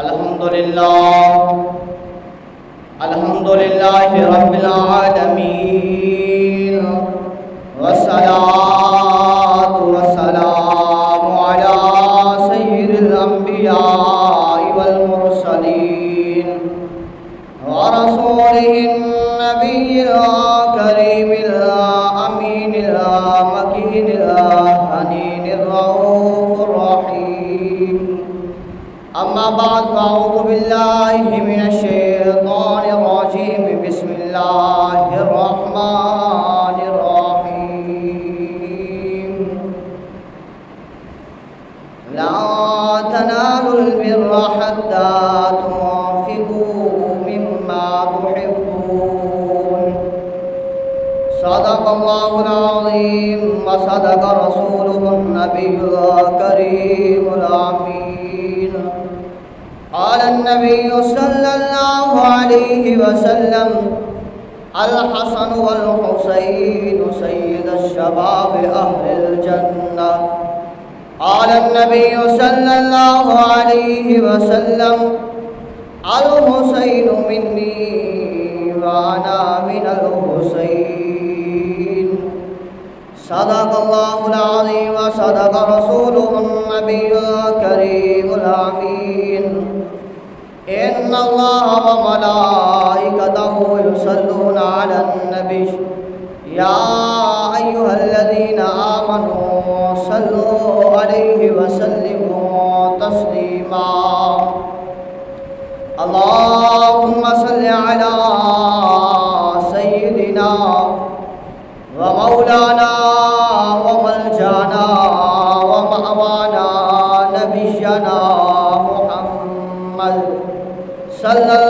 الحمد لله الحمد لله رب العالمين والصلاة صدق الله العظيم وصدق رسوله النبي الكريم الأمين. قال النبي صلى الله عليه وسلم الحسن والحسين سيد الشباب أهل الجنة. قال النبي صلى الله عليه وسلم الحسين مني وأنا من الحسين صدق الله العظيم وصدق رسوله النبي الكريم الأمين. إن الله وملائكته يصلون على النبي. يا أيها الذين آمنوا صلوا عليه وسلموا تسليما. اللهم صل على ومولانا وملجانا ومأوانا نبينا محمد صلى الله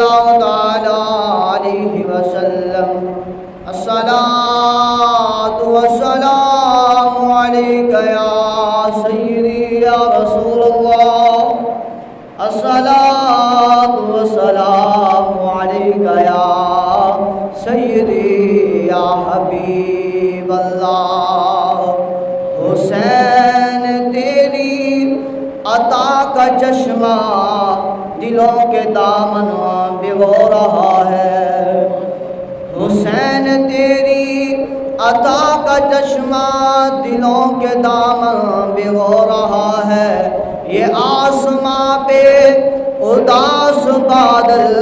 دامن بگو رہا ہے۔ حسین، تیری عطا کا چشمہ دلوں کے دامن بگو رہا ہے۔ یہ آسماں پہ اداس بادل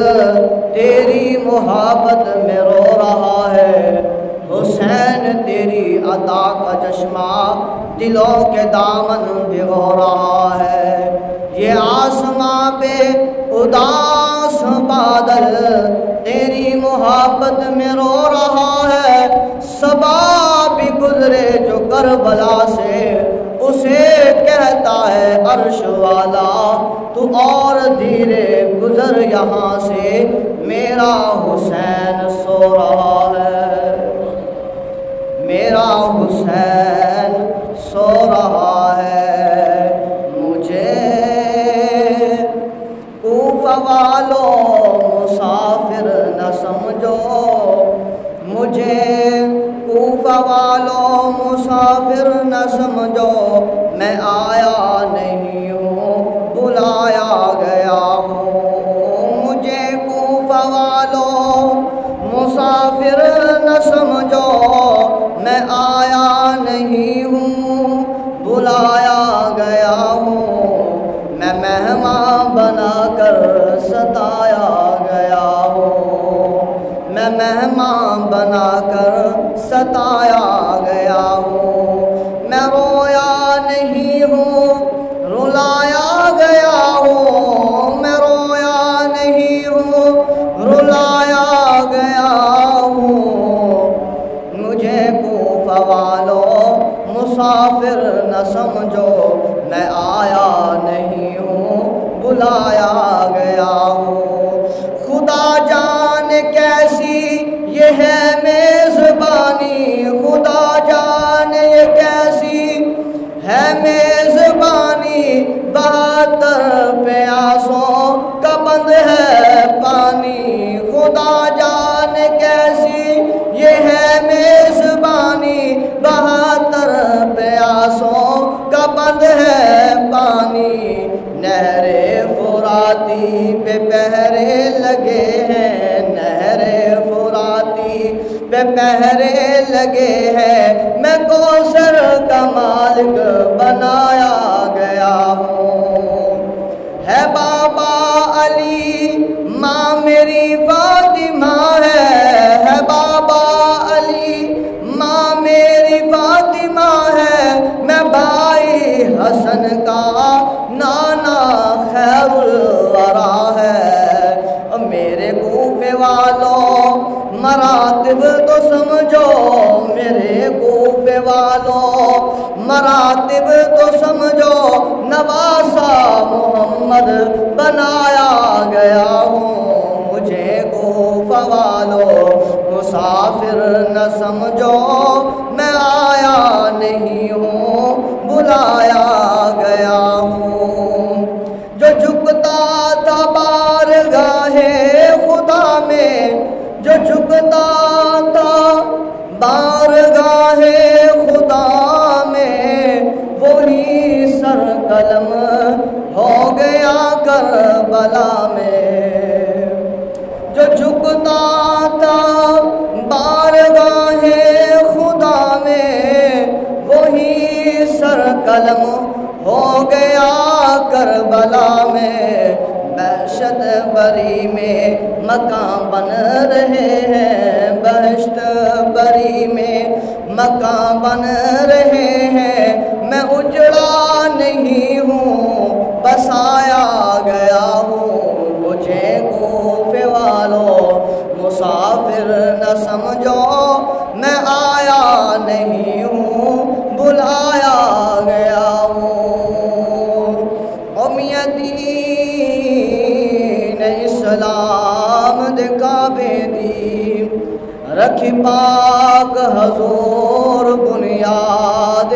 تیری محبت میں رو رہا ہے۔ حسین، تیری عطا کا چشمہ دلوں کے دامن بھگو رہا ہے۔ یہ آسماں پہ اداس بادل تیری محبت میں رو رہا ہے سبا بھی گزرے جو کربلا سے اسے کہتا ہے عرش والا تو اور دھیرے گزر یہاں سے میرا حسین سو رہا ہے میرا حسین سو رہا ہے پہ پہرے لگے ہیں نہر فراتی پہ پہرے لگے ہیں، میں کوسر کا مالک بنایا گیا ہوں۔ ہے بابا علی، ماں میری فاطمہ ہے۔ ہے بابا علی، ماں میری فاطمہ ہے۔ میں بھائی حسن کا نانا خیر مراتب تو سمجھو میرے کوفے والوں مراتب تو سمجھو، نواسا محمد بنایا گیا ہوں۔ مجھے کوفہ والوں مسافر نہ سمجھو۔ میں آیا نہیں ہوں، بلایا گیا ہوں۔ جو جھکتا تھا بارگاہ خدا میں، جو جھکتا کربلا میں جو جھکتا تھا بارگاہ خدا میں، وہی سر قلم ہو گیا کربلا میں۔ بحشت بری میں مکان بن رہے ہیں۔ بہشت بری میں مکان بن رہے ہیں۔ میں اجڑا نہیں ہوں بسایا سمجھو، میں آیا نہیں ہوں، بلایا گیا ہوں۔ امیدین اسلام دکھا بے دی رکھ پاک حضور بنیاد۔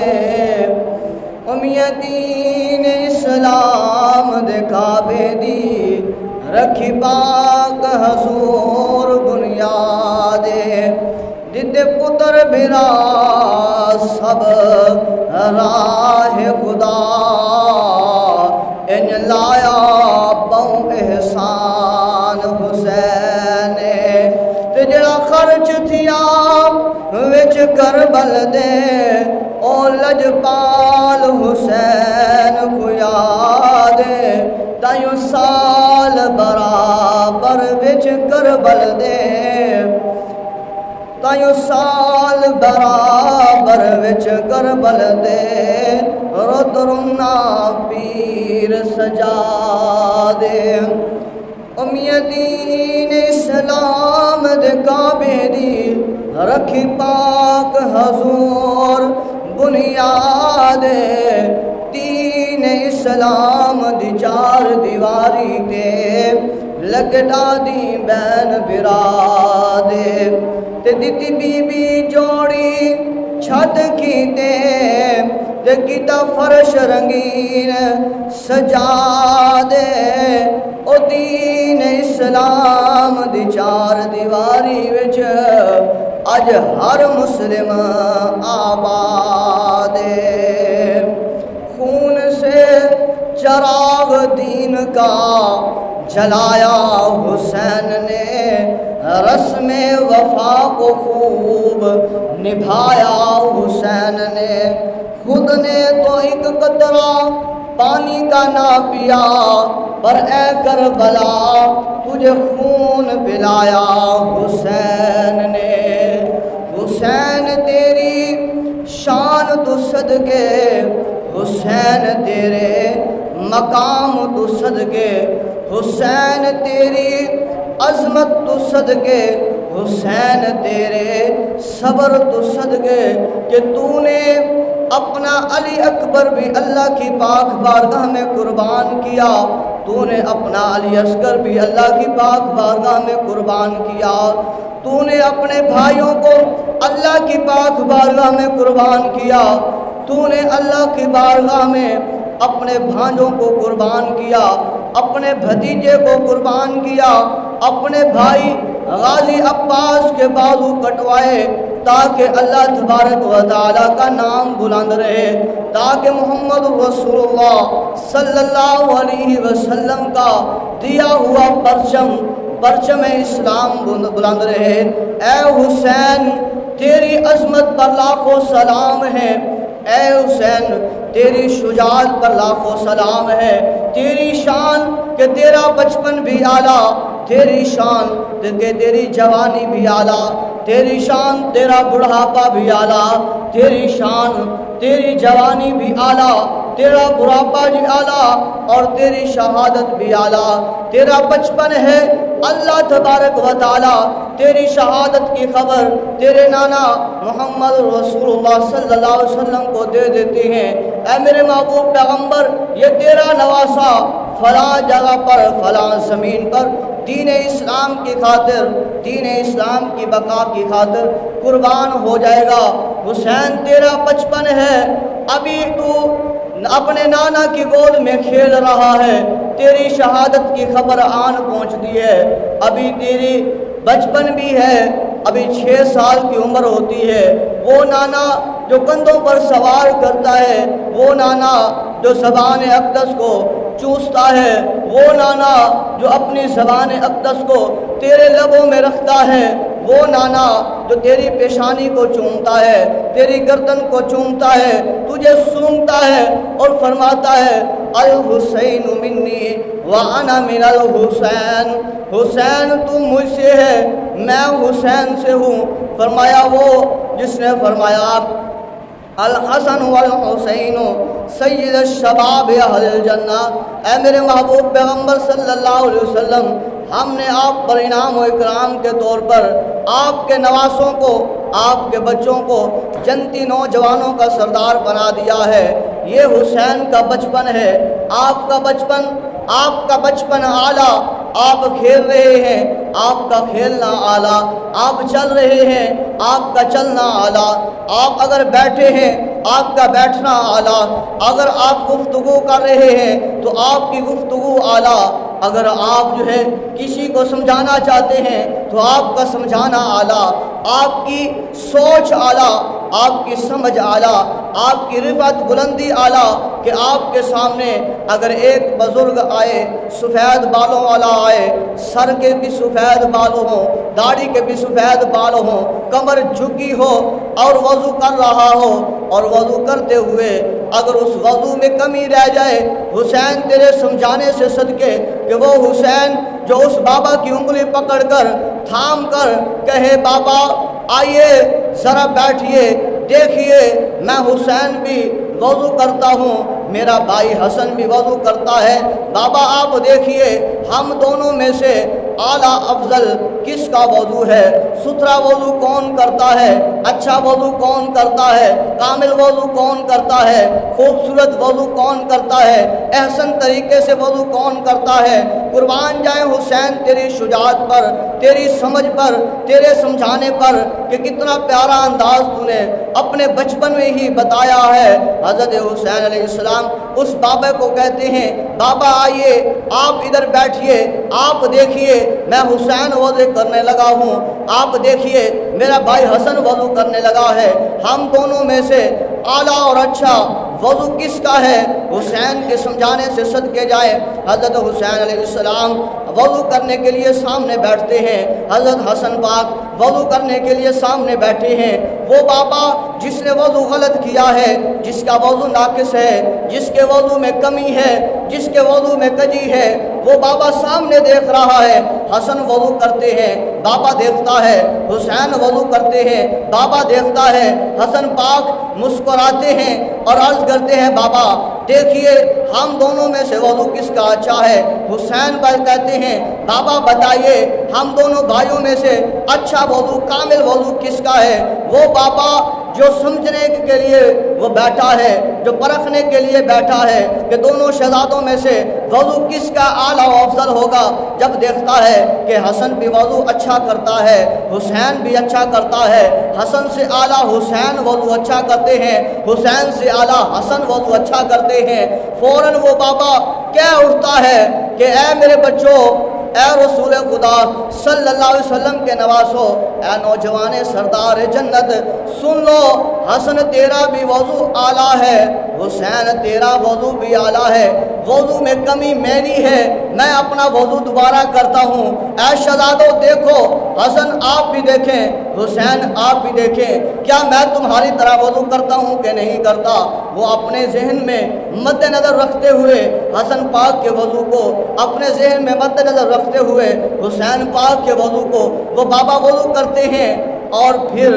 امیدین اسلام دکھا بے دی رکھ پاک حضور بنیاد دد پتر بھرا سب راہ خدا ان لایا بہو احسان حسین تے جڑا خرچ تھیا وچ کربل دے او لجپال حسین کو یاد تائیوں سال برابر وچ کربل دے تائیوں سال برابر وچ کربل دے ردرنا پیر سجا دے امیدین اسلام دے کعبے دی رکھی پاک حضور بنیاد تین اسلام دی چار دیواری تے لگڑا دی بین برا دے تے دیتی بی بی جوڑی چھت کی تے تے کیتا فرش رنگین سجا دے او دین اسلام دی چار دیواری وچ اج ہر مسلم آباد ہے چراغ دین کا جلایا حسین نے رسم وفا کو خوب نبھایا حسین نے۔ خود نے تو ایک قطرہ پانی کا نہ پیا، پر اے کربلا تجھے خون پلایا حسین نے۔ حسین تیری شان تو صدقے، حسین تیرے مقام تو صدقے، حسین تیری عظمت تو صدقے، حسین تیرے صبر تو صدقے کہ تو نے اپنا علی اکبر بھی اللہ کی پاک بارگاہ میں قربان کیا۔ تو نے اپنا علی اصغر بھی اللہ کی پاک بارگاہ میں قربان کیا۔ تو نے اپنے بھائیوں کو اللہ کی پاک بارگاہ میں قربان کیا۔ تو نے اللہ کی بارگاہ میں اپنے بھانجوں کو قربان کیا، اپنے بھتیجے کو قربان کیا، اپنے بھائی غازی عباس کے بازو کٹوائے تاکہ اللہ تبارک و تعالیٰ کا نام بلند رہے، تاکہ محمد رسول اللہ صلی اللہ علیہ وسلم کا دیا ہوا پرچم پرچم اسلام بلند رہے۔ اے حسین، تیری عظمت پر لاکھوں سلام ہے اے حسین تیری شجاعت پر لاکھوں سلام ہے۔ تیری شان کہ تیرا بچپن بھی آلہ تیری شان کہ تیری جوانی بھی آلہ تیری شان تیرا بڑھاپا بھی آلہ تیری شان تیری جوانی بھی آلہ تیرا بڑھاپا بھی آلہ اور تیری شہادت بھی آلہ۔ تیرا بچپن ہے اللہ تبارک و تعالی۔ تیری شہادت کی خبر تیرے نانا محمد رسول اللہ صلی اللہ علیہ وسلم کو دے دیتے ہیں۔ اے میرے محبوب پیغمبر، یہ تیرا نواسا فلاں جگہ پر، فلاں زمین پر۔ دین اسلام کی خاطر، دین اسلام کی بقا کی خاطر قربان ہو جائے گا۔ حسین، تیرا بچپن ہے۔ ابھی تو اپنے نانا کی گود میں کھیل رہا ہے۔ تیری شہادت کی خبر آن پہنچتی ہے۔ ابھی تیری بچپن بھی ہے۔ ابھی چھ سال کی عمر ہوتی ہے۔ وہ نانا جو کندھوں پر سوار کرتا ہے، وہ نانا جو زبان اقدس کو چوستا ہے، وہ نانا جو اپنی زبان اقدس کو تیرے لبوں میں رکھتا ہے، وہ نانا جو تیری پیشانی کو چومتا ہے، تیری گردن کو چومتا ہے، تجھے سونگتا ہے اور فرماتا ہے، الحسین منی وانا من الحسین۔ حسین تو مجھ سے ہے، میں حسین سے ہوں۔ فرمایا وہ جس نے فرمایا الحسن والحسین سید الشباب اہل الجنہ۔ اے میرے محبوب پیغمبر صلی اللہ علیہ وسلم، ہم نے آپ پر انعام و اکرام کے طور پر آپ کے نواسوں کو، آپ کے بچوں کو جنتی نوجوانوں کا سردار بنا دیا ہے۔ یہ حسین کا بچپن ہے، آپ کا بچپن، آپ کا بچپن اعلیٰ۔ آپ کھیل رہے ہیں، آپ کا کھیلنا اعلیٰ، آپ چل رہے ہیں، آپ کا چلنا اعلیٰ۔ آپ اگر بیٹھے ہیں، آپ کا بیٹھنا اعلیٰ۔ اگر آپ گفتگو کر رہے ہیں، تو آپ کی گفتگو اعلیٰ۔ اگر آپ جو ہے کسی کو سمجھانا چاہتے ہیں، تو آپ کا سمجھانا اعلیٰ۔ آپ کی سوچ اعلیٰ۔ آپ کی سمجھ اعلیٰ، آپ کی رفت بلندی اعلیٰ کہ آپ کے سامنے اگر ایک بزرگ آئے، سفید بالوں والا آئے، سر کے بھی سفید بالوں ہوں، داڑھی کے بھی سفید بال ہوں، کمر جھکی ہو اور وضو کر رہا ہو، اور وضو کرتے ہوئے اگر اس وضو میں کمی رہ جائے، حسین تیرے سمجھانے سے صدقے کہ وہ حسین جو اس بابا کی انگلی پکڑ کر تھام کر کہے، بابا آئیے، ذرا بیٹھیے، دیکھیے، میں حسین بھی وضو کرتا ہوں، میرا بھائی حسن بھی وضو کرتا ہے۔ بابا، آپ دیکھیے، ہم دونوں میں سے اعلیٰ افضل کس کا وضو ہے؟ ستھرا وضو کون کرتا ہے؟ اچھا وضو کون کرتا ہے؟ کامل وضو کون کرتا ہے؟ خوبصورت وضو کون کرتا ہے؟ احسن طریقے سے وضو کون کرتا ہے؟ قربان جائیں حسین تیری شجاعت پر، تیری سمجھ پر، تیرے سمجھانے پر کہ کتنا پیارا انداز تو نے اپنے بچپن میں ہی بتایا ہے۔ حضرت حسین علیہ السلام اس بابا کو کہتے ہیں، بابا آئیے، آپ ادھر بیٹھیے، آپ دیکھیے، میں حسین وضو کرنے لگا ہوں، آپ دیکھیے، میرا بھائی حسن وضو کرنے لگا ہے، ہم دونوں میں سے اعلیٰ اور اچھا وضو کس کا ہے؟ حسین کے سمجھانے سے صدقے جائے۔ حضرت حسین علیہ السلام وضو کرنے کے لیے سامنے بیٹھتے ہیں۔ حضرت حسن پاک وضو کرنے کے لیے سامنے بیٹھے ہیں۔ وہ بابا جس نے وضو غلط کیا ہے، جس کا وضو ناقص ہے، جس کے وضو میں کمی ہے، جس کے وضو میں کجی ہے وہ بابا سامنے دیکھ رہا ہے۔ حسن وضو کرتے ہیں، بابا دیکھتا ہے۔ حسین وضو کرتے ہیں، بابا دیکھتا ہے۔ حسن پاک مسکراتے ہیں اور عرض کرتے ہیں، بابا دیکھیے، ہم دونوں میں سے وضو کس کا اچھا ہے؟ حسین بھائی کہتے ہیں، بابا بتائیے ہم دونوں بھائیوں میں سے اچھا وضو کامل وضو کس کا ہے؟ وہ بابا جو سمجھنے کے لیے وہ بیٹھا ہے، جو پرکھنے کے لیے بیٹھا ہے کہ دونوں شہزادوں میں سے وضو کس کا اعلیٰ و افضل ہوگا؟ جب دیکھتا ہے کہ حسن بھی وضو اچھا کرتا ہے، حسین بھی اچھا کرتا ہے، حسن سے اعلیٰ حسین وضو اچھا کرتے ہیں، حسین سے اعلیٰ حسن وضو اچھا کرتے ہیں۔ فوراً وہ بابا کیا اٹھتا ہے کہ اے میرے بچوں اے رسول خدا صلی اللہ علیہ وسلم کے نواسو اے نوجوان سردار جنت، سن لو، حسن تیرا بھی وضو آلہ ہے، حسین تیرا وضو بھی آلہ ہے، وضو میں کمی میری ہے، میں اپنا وضو دوبارہ کرتا ہوں۔ اے شہزادو، دیکھو، حسن آپ بھی دیکھیں حسین، آپ بھی دیکھیں، کیا میں تمہاری طرح وضو کرتا ہوں کہ نہیں کرتا؟ وہ اپنے ذہن میں مد نظر رکھتے ہوئے حسن پاک کے وضو کو، اپنے ذہن میں مد نظر رکھتے ہوئے حسین پاک کے وضو کو وہ بابا وضو کرتے ہیں اور پھر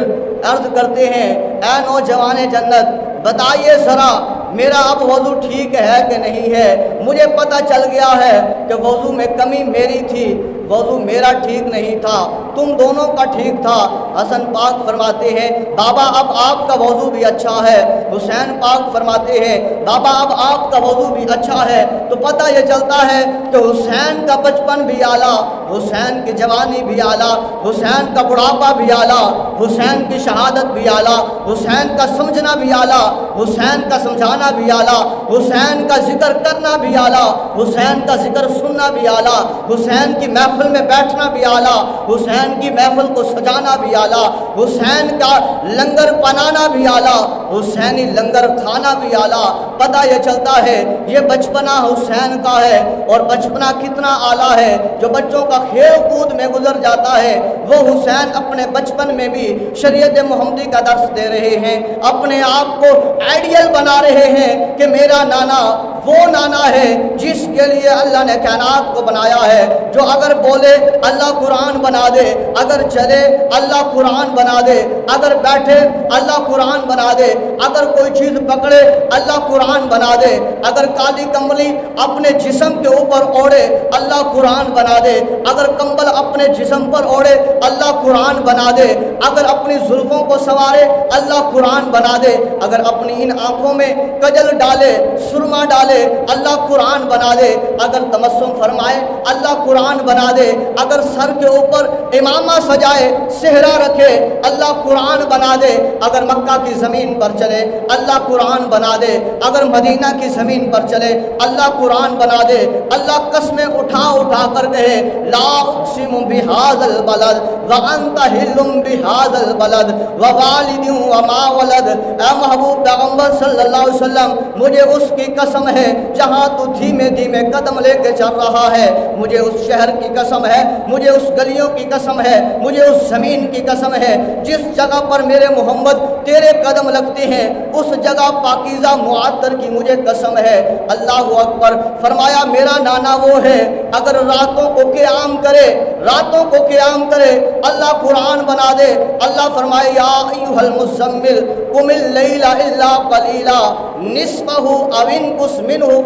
عرض کرتے ہیں، اے نوجوان جنت، بتائیے ذرا، میرا اب وضو ٹھیک ہے کہ نہیں ہے؟ مجھے پتہ چل گیا ہے کہ وضو میں کمی میری تھی، وضو میرا ٹھیک نہیں تھا، تم دونوں کا ٹھیک تھا۔ حسن پاک فرماتے ہیں، بابا اب آپ کا وضو بھی اچھا ہے۔ حسین پاک فرماتے ہیں، بابا اب آپ کا وضو بھی اچھا ہے۔ تو پتہ یہ چلتا ہے کہ حسین کا بچپن بھی اعلیٰ، حسین کی جوانی بھی اعلیٰ، حسین کا بڑھاپا بھی اعلیٰ، حسین کی شہادت بھی اعلیٰ، حسین کا سمجھنا بھی اعلیٰ، حسین کا سمجھانا بھی اعلیٰ، حسین کا ذکر کرنا بھی اعلیٰ، حسین کا ذکر سننا بھی اعلیٰ، حسین کی محفل میں بیٹھنا بھی اعلیٰ، حسین کی محفل کو سجانا بھی اعلیٰ، حسین کا لنگر پنانا بھی اعلیٰ، حسینی لنگر کھانا بھی اعلیٰ، پتہ یہ چلتا ہے، یہ بچپنا حسین کا ہے، اور بچپنا کتنا اعلیٰ ہے، جو بچوں کا کھیل کود میں گزر جاتا ہے، وہ حسین اپنے بچپن میں بھی شریعت محمدی کا درس دے رہے ہیں، اپنے آپ کو آئیڈیل بنا رہے ہیں کہ میرا نانا، وہ نانا ہے جس کے لیے اللہ نے کائنات کو بنایا ہے، جو اگر بولے، اللہ قرآن بنا دے، اگر چلے، اللہ قرآن بنا دے، اگر بیٹھے، اللہ قرآن بنا دے، اگر کوئی چیز پکڑے، اللہ قرآن بنا دے، اگر کالی کمبلی اپنے جسم کے اوپر اوڑے، اللہ قرآن بنا دے، اگر کمبل اپنے جسم پر اوڑے، اللہ قرآن بنا دے، اگر اپنی زلفوں کو سوارے اللہ قرآن بنا دے، اگر اپنی ان آنکھوں میں کجل ڈالے، سرما ڈالے، اللہ قرآن بنا دے، اگر تمسم فرمائے، اللہ قرآن بنا دے، اگر سر کے اوپر امامہ سجائے، صحرا رکھے، اللہ قرآن بنا دے، اگر مکہ کی زمین پر چلے، اللہ قرآن بنا دے، اگر مدینہ کی زمین پر چلے، اللہ قرآن بنا دے، اللہ قسمیں اٹھا اٹھا کر کہے لا اقسم بحاظ البلد، وانت حلم بحاظ البلد، ووالد وما ولد، اے محبوب پیغمبر صلی اللہ علیہ وسلم، مجھے اس کی قسم ہے، جہاں تو دھیمے دھیمے قدم لے کے چل رہا ہے۔ مجھے اس شہر کی قسم ہے، مجھے اس گلیوں کی قسم ہے، مجھے اس زمین کی قسم ہے۔ جس جگہ پر میرے محمد تیرے قدم لگتے ہیں، اس جگہ پاکیزہ معطر کی مجھے قسم ہے۔ اللہ اکبر، فرمایا میرا نانا وہ ہے۔ اگر راتوں کو قیام کرے، راتوں کو قیام کرے، اللہ قرآن بنا دے۔ اللہ فرمائے، یا ایوہ المزمل، قم اللیل الا قلیلا نصفہو اوین کس منہو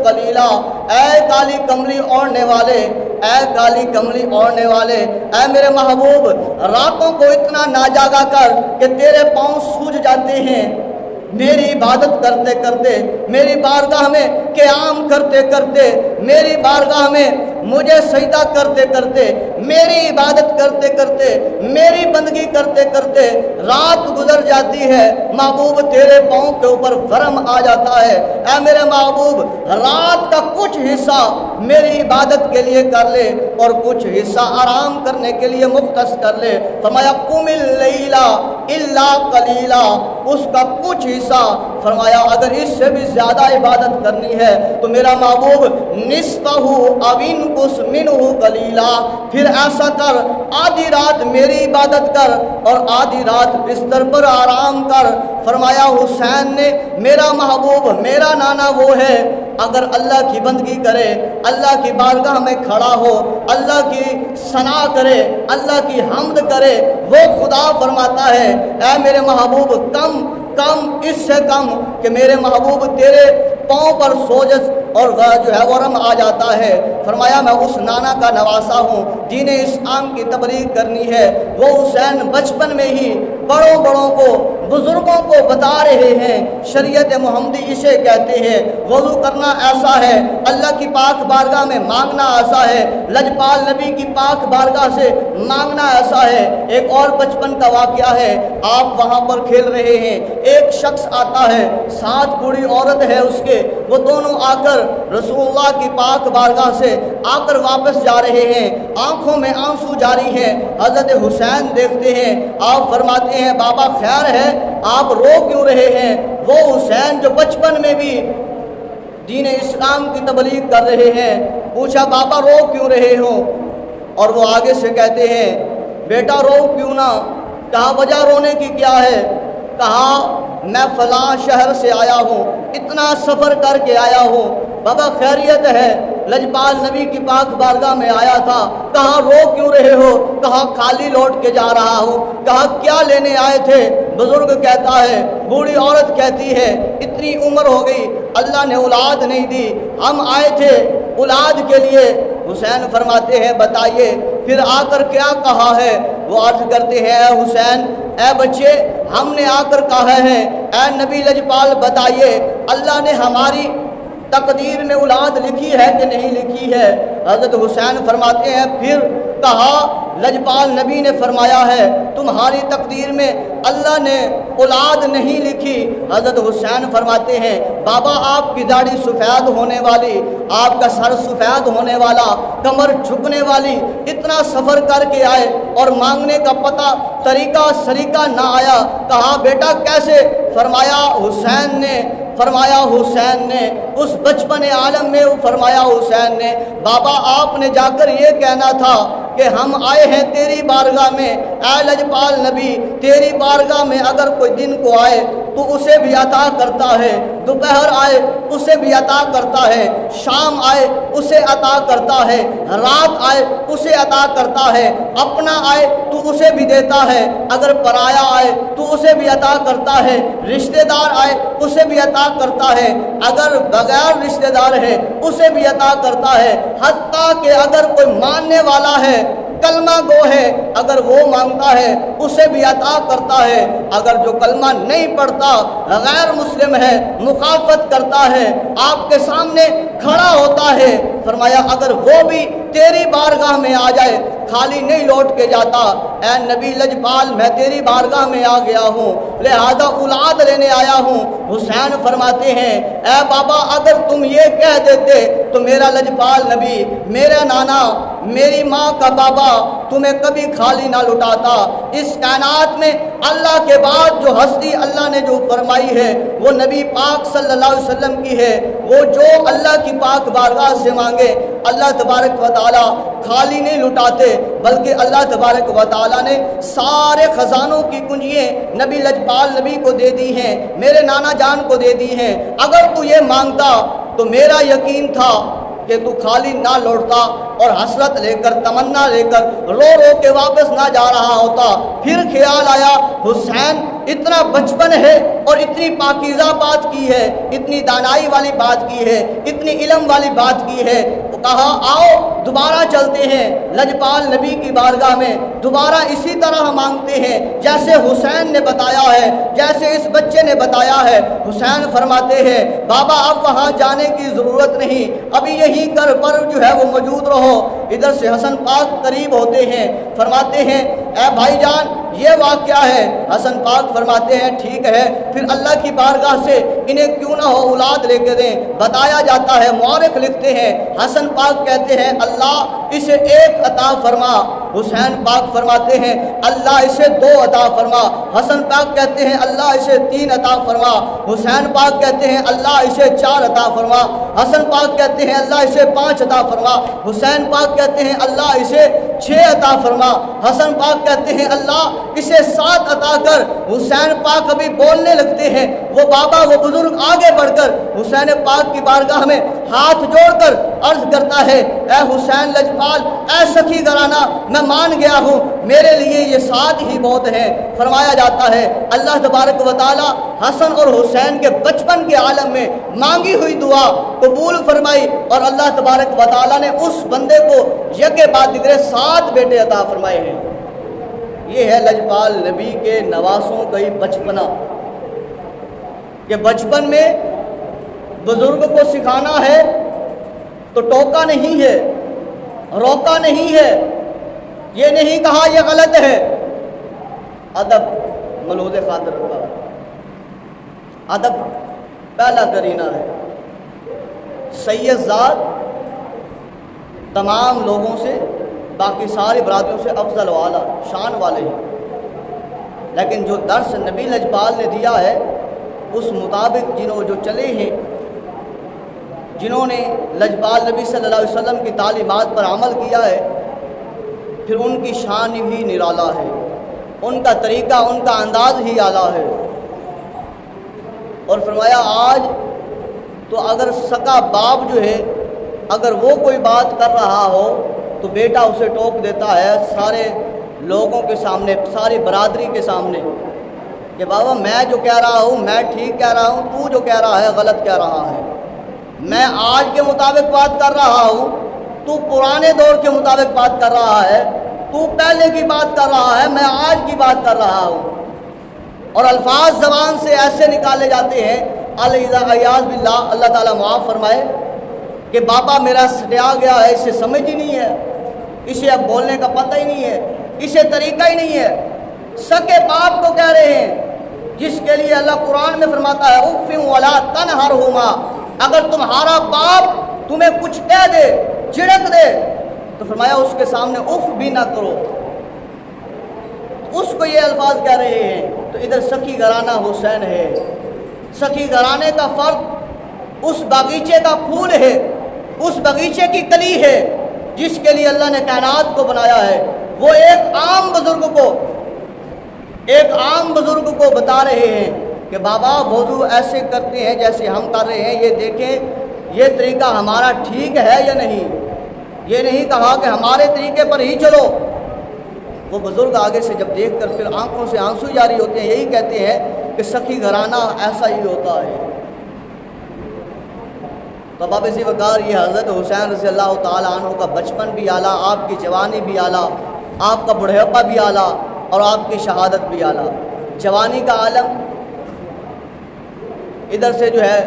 اے کالی کملی اوڑھنے والے، اے کالی کملی اوڑنے والے، اے میرے محبوب، راتوں کو اتنا ناجاگا کر کہ تیرے پاؤں سوج جاتے ہیں۔ میری عبادت کرتے کرتے، میری بارگاہ میں قیام کرتے کرتے میری بارگاہ میں مجھے سجدہ کرتے کرتے، میری عبادت کرتے کرتے، میری بندگی کرتے کرتے رات گزر جاتی ہے، محبوب تیرے پاؤں کے اوپر ورم آ جاتا ہے۔ اے میرے محبوب، رات کا کچھ حصہ میری عبادت کے لیے کر لے اور کچھ حصہ آرام کرنے کے لیے مختص کر لے۔ فرمایا کم اللیلہ الا قلیلا اس کا کچھ حصہ فرمایا، اگر اس سے بھی زیادہ عبادت کرنی ہے، تو میرا محبوب نصفہ اوین کس منہ قلیلا۔ پھر ایسا کر، آدھی رات میری عبادت کر اور آدھی رات بستر پر آرام کر۔ فرمایا، حسین نے، میرا محبوب، میرا نانا وہ ہے۔ اگر اللہ کی بندگی کرے، اللہ کی بارگاہ میں کھڑا ہو، اللہ کی ثنا کرے، اللہ کی حمد کرے، وہ خدا فرماتا ہے، اے میرے محبوب کم کم، اس سے کم کہ میرے محبوب تیرے پاؤں پر سوجس اور جو ہے ورم آ جاتا ہے۔ فرمایا، میں اس نانا کا نواسا ہوں، جنہیں اسلام کی تبلیغ کرنی ہے۔ وہ حسین بچپن میں ہی بڑوں بڑوں کو بزرگوں کو بتا رہے ہیں، شریعت محمدی اسے کہتے ہیں، وضو کرنا ایسا ہے، اللہ کی پاک بارگاہ میں مانگنا ایسا ہے، لجپال نبی کی پاک بارگاہ سے مانگنا ایسا ہے۔ ایک اور بچپن کا واقعہ ہے، آپ وہاں پر کھیل رہے ہیں، ایک شخص آتا ہے، سات بوڑھی عورت ہے اس کے، وہ دونوں آ کر رسول اللہ کی پاک بارگاہ سے آ کر واپس جا رہے ہیں۔ آنکھوں میں آنسو جاری ہیں، حضرت حسین دیکھتے ہیں، آپ فرماتے ہیں، بابا خیر ہے آپ رو کیوں رہے ہیں؟ وہ حسین جو بچپن میں بھی دین اسلام کی تبلیغ کر رہے ہیں، پوچھا بابا رو کیوں رہے ہو؟ اور وہ آگے سے کہتے ہیں، بیٹا رو کیوں نہ؟ کہا، وجہ رونے کی کیا ہے؟ کہا، میں فلاں شہر سے آیا ہوں، اتنا سفر کر کے آیا ہوں۔ بابا، خیریت ہے، لجپال نبی کی پاک بارگاہ میں آیا تھا۔ کہاں رو کیوں رہے ہو؟ کہاں خالی لوٹ کے جا رہا ہوں۔ کہا، کیا لینے آئے تھے؟ بزرگ کہتا ہے، بوڑھی عورت کہتی ہے، اتنی عمر ہو گئی، اللہ نے اولاد نہیں دی۔ ہم آئے تھے اولاد کے لیے۔ حسین فرماتے ہیں، بتائیے، پھر آ کر کیا کہا ہے؟ وہ عرض کرتے ہیں، اے حسین، اے بچے، ہم نے آ کر کہا ہے، اے نبی لجپال، بتائیے، اللہ نے ہماری تقدیر میں اولاد لکھی ہے کہ نہیں لکھی ہے؟ حضرت حسین فرماتے ہیں، پھر کہا، لجپال نبی نے فرمایا ہے، تمہاری تقدیر میں اللہ نے اولاد نہیں لکھی۔ حضرت حسین فرماتے ہیں، بابا آپ کی داڑھی سفید ہونے والی، آپ کا سر سفید ہونے والا، کمر جھکنے والی، اتنا سفر کر کے آئے اور مانگنے کا پتہ طریقہ سریقہ نہ آیا۔ کہا، بیٹا، کیسے؟ فرمایا، حسین نے، فرمایا، حسین نے، اس بچپن عالم میں فرمایا، حسین نے، بابا، آپ نے جا کر یہ کہنا تھا کہ ہم آئے ہیں تیری بارگاہ میں اے لجپال نبی، تیری بارگاہ میں اگر کوئی دن کو آئے، تو اسے بھی عطا کرتا ہے۔ دوپہر آئے، اسے بھی عطا کرتا ہے۔ شام آئے، اسے عطا کرتا ہے۔ رات آئے، اسے عطا کرتا ہے۔ اپنا آئے، تو اسے بھی دیتا ہے۔ اگر پرایا آئے، تو اسے بھی عطا کرتا ہے۔ رشتہ دار آئے، اسے بھی عطا کرتا ہے۔ اگر بغیر رشتہ دار ہے، اسے بھی عطا کرتا ہے۔ حتیٰ کہ اگر کوئی ماننے والا ہے کلمہ گو ہے، اگر وہ مانگتا ہے، اسے بھی عطا کرتا ہے۔ اگر جو کلمہ نہیں پڑھتا، غیر مسلم ہے مخافت کرتا ہے، آپ کے سامنے کھڑا ہوتا ہے۔ فرمایا، اگر وہ بھی تیری بارگاہ میں آ جائے، خالی نہیں لوٹ کے جاتا۔ اے نبی لجپال، میں تیری بارگاہ میں آ گیا ہوں۔ لہذا اولاد لینے آیا ہوں۔ حسین فرماتے ہیں، اے بابا، اگر تم یہ کہہ دیتے تو میرا لجپال نبی، میرا نانا، میری ماں کا بابا تمہیں کبھی خالی نہ لٹاتا۔ اس کائنات میں اللہ کے بعد جو ہستی اللہ نے جو فرمائی ہے، وہ نبی پاک صلی اللہ علیہ وسلم کی ہے۔ وہ جو اللہ کی پاک بارگاہ سے مانگے، اللہ تبارک و تعالی خالی نہیں لٹاتے، بلکہ اللہ تبارک و تعالی نے سارے خزانوں کی کنجیاں نبی لجپال نبی کو دے دی ہیں، میرے نانا جان کو دے دی ہیں۔ اگر تو یہ مانگتا تو میرا یقین تھا کہ تو خالی نہ لوٹتا۔ اور حسرت لے کر تمنا لے کر رو رو کے واپس نہ جا رہا ہوتا۔ پھر خیال آیا، حسین اتنا بچپن ہے اور اتنی پاکیزہ بات کی ہے، اتنی دانائی والی بات کی ہے، اتنی علم والی بات کی ہے۔ کہا، آؤ دوبارہ چلتے ہیں لجپال نبی کی بارگاہ میں۔ دوبارہ اسی طرح مانگتے ہیں، جیسے حسین نے بتایا ہے، جیسے اس بچے نے بتایا ہے۔ حسین فرماتے ہیں، بابا، اب وہاں جانے کی ضرورت نہیں۔ ابھی یہی گھر پر جو ہے وہ موجود رہو۔ ہو، ادھر سے حسن پاک قریب ہوتے ہیں، فرماتے ہیں، اے بھائی جان، یہ واقعہ ہے۔ حسن پاک فرماتے ہیں، ٹھیک ہے، پھر اللہ کی بارگاہ سے انہیں کیوں نہ ہو اولاد لے کے دیں؟ بتایا جاتا ہے مورخ لکھتے ہیں۔ حسن پاک کہتے ہیں، اللہ اسے ایک عطا فرما۔ حسین پاک فرماتے ہیں، اللہ اسے دو عطا فرما۔ حسن پاک کہتے ہیں، اللہ اسے تین عطا فرما۔ حسین پاک کہتے ہیں، اللہ اسے چار عطا فرما۔ حسن پاک کہتے ہیں، اللہ اسے پانچ عطا فرما۔ حسین پاک کہتے ہیں، اللہ اسے چھ عطا فرما۔ حسن پاک کہتے ہیں، اللہ اسے سات عطا کر۔ حسین پاک ابھی بولنے لگتے ہیں وہ بابا وہ بزرگ آگے بڑھ کر حسین پاک کی بارگاہ میں ہاتھ جوڑ کر عرض کرتا ہے، اے حسین لجپال، اے سخی گرانا، میں مان گیا ہوں، میرے لیے یہ ساتھ ہی بہت ہے۔ فرمایا جاتا ہے، اللہ تبارک و تعالی حسن اور حسین کے بچپن کے عالم میں مانگی ہوئی دعا قبول فرمائی اور اللہ تبارک و تعالی نے اس بندے کو یکے بعد دیگر سات بیٹے عطا فرمائے ہیں۔ یہ ہے لجپال نبی کے نواسوں کا ہی بچپنا۔ کہ بچپن میں بزرگ کو سکھانا ہے تو ٹوکا نہیں ہے، روکا نہیں ہے۔ یہ نہیں کہا یہ غلط ہے۔ ادب ملود خاطر کا ادب پہلا کرینہ ہے۔ سید ذات تمام لوگوں سے، باقی ساری برادریوں سے افضل والا شان والے ہیں۔ لیکن جو درس نبی لجپال نے دیا ہے اس مطابق جنہوں جو چلے ہیں، جنہوں نے لجپال نبی صلی اللہ علیہ وسلم کی تعلیمات پر عمل کیا ہے، پھر ان کی شان بھی نرالا ہے۔ ان کا طریقہ، ان کا انداز ہی اعلیٰ ہے۔ اور فرمایا، آج تو اگر سکا باپ جو ہے، اگر وہ کوئی بات کر رہا ہو، تو بیٹا اسے ٹوک دیتا ہے سارے لوگوں کے سامنے، ساری برادری کے سامنے۔ کہ بابا میں جو کہہ رہا ہوں، میں ٹھیک کہہ رہا ہوں، تو جو کہہ رہا ہے، غلط کہہ رہا ہے۔ میں آج کے مطابق بات کر رہا ہوں، تو پرانے دور کے مطابق بات کر رہا ہے، تو پہلے کی بات کر رہا ہے، میں آج کی بات کر رہا ہوں۔ اور الفاظ زبان سے ایسے نکالے جاتے ہیں ایاز باللہ، اللہ تعالیٰ معاف فرمائے، کہ بابا میرا سٹیا گیا ہے، اسے سمجھ ہی نہیں ہے، اسے اب بولنے کا پتہ ہی نہیں ہے، اسے طریقہ ہی نہیں ہے۔ سکے باپ کو کہہ رہے ہیں، جس کے لیے اللہ قرآن میں فرماتا ہے اف ولا تن ہر ہوما اگر تمہارا باپ تمہیں کچھ کہہ دے چڑک دے، تو فرمایا اس کے سامنے اف بھی نہ کرو۔ اس کو یہ الفاظ کہہ رہے ہیں۔ تو ادھر سخی گھرانہ حسین ہے۔ سخی گھرانے کا فرد اس باغیچے کا پھول ہے، اس باغیچے کی کلی ہے، جس کے لیے اللہ نے کائنات کو بنایا ہے۔ وہ ایک عام بزرگ کو ایک عام بزرگ کو بتا رہے ہیں کہ بابا وضو ایسے کرتے ہیں جیسے ہم کر رہے ہیں، یہ دیکھیں، یہ طریقہ ہمارا ٹھیک ہے یا نہیں؟ یہ نہیں کہا کہ ہمارے طریقے پر ہی چلو۔ وہ بزرگ آگے سے جب دیکھ کر پھر آنکھوں سے آنسو جاری ہوتے ہیں، یہی کہتے ہیں کہ سخی گھرانہ ایسا ہی ہوتا ہے۔ تو باب سی وقار یہ حضرت حسین رضی اللہ تعالیٰ عنہ کا بچپن بھی اعلیٰ آپ کی جوانی بھی اعلیٰ آپ کا بڑھاپا بھی اعلیٰ اور آپ کی شہادت بھی اعلیٰ۔ جوانی کا عالم ادھر سے جو ہے،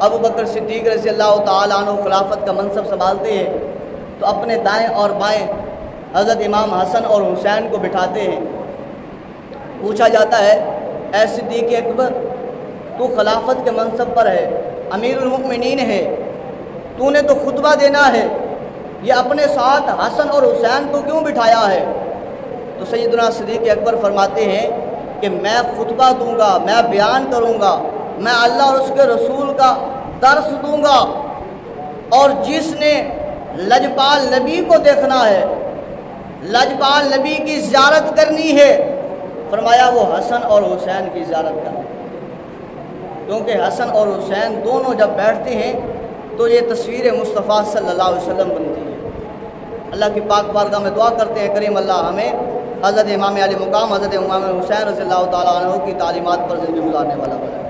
ابو بکر صدیق رضی اللہ تعالیٰ عنہ خلافت کا منصب سنبھالتے ہیں، تو اپنے دائیں اور بائیں حضرت امام حسن اور حسین کو بٹھاتے ہیں۔ پوچھا جاتا ہے، اے صدیق اکبر، تو خلافت کے منصب پر ہے، امیر المؤمنین ہے، تو نے تو خطبہ دینا ہے، یہ اپنے ساتھ حسن اور حسین کو کیوں بٹھایا ہے؟ تو سیدنا صدیق اکبر فرماتے ہیں کہ میں خطبہ دوں گا، میں بیان کروں گا، میں اللہ اور اس کے رسول کا درس دوں گا۔ اور جس نے لجپال نبی کو دیکھنا ہے، لجپال نبی کی زیارت کرنی ہے، فرمایا وہ حسن اور حسین کی زیارت کرنا کیونکہ حسن اور حسین دونوں جب بیٹھتے ہیں، تو یہ تصویر مصطفیٰ صلی اللہ علیہ وسلم بنتی ہے۔ اللہ کی پاک بارگاہ میں دعا کرتے ہیں، کریم اللہ ہمیں حضرت امام علی مقام، حضرت امام حسین رضی اللہ تعالیٰ عنہ کی تعلیمات پر زندگی گزارنے والا بنا۔